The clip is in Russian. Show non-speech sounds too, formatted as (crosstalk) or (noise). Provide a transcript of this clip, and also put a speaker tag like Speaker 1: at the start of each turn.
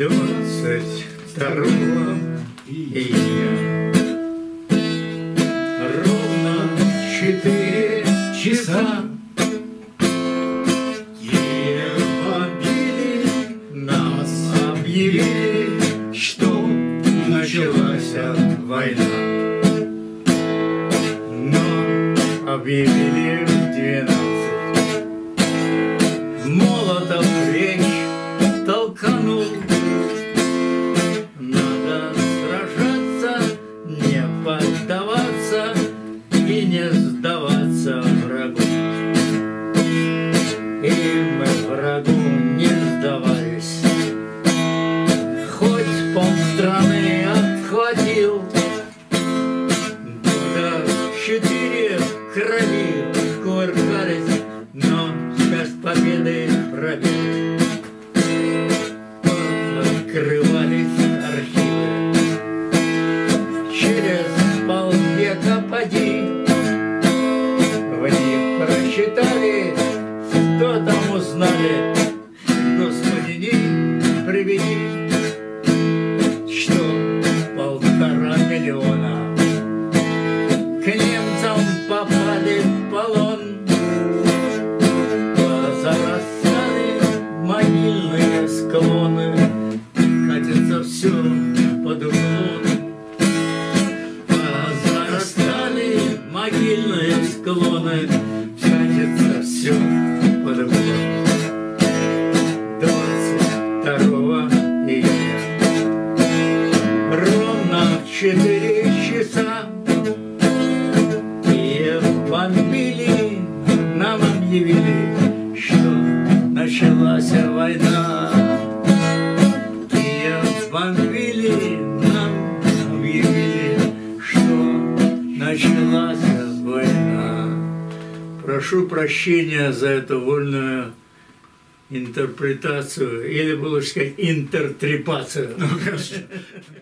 Speaker 1: Двадцать второго июня Ровно четыре часа Киев побили, нас объявили, что началась война. Но объявили в двенадцать. Молотов не сдаваться врагу. И мы врагу не сдавались. Хоть полстраны них прочитали, что там узнали. Господи, не приведи, что полтора миллиона к немцам попали в полон. Позарастали могильные склоны, катится все под углом. Позарастали могильные склоны, четыре часа Киев бомбили, нам объявили, что началась война. Киев бомбили, нам объявили, что началась война. Прошу прощения за эту вольную интерпретацию, или, было сказать, интертрепацию. (laughs)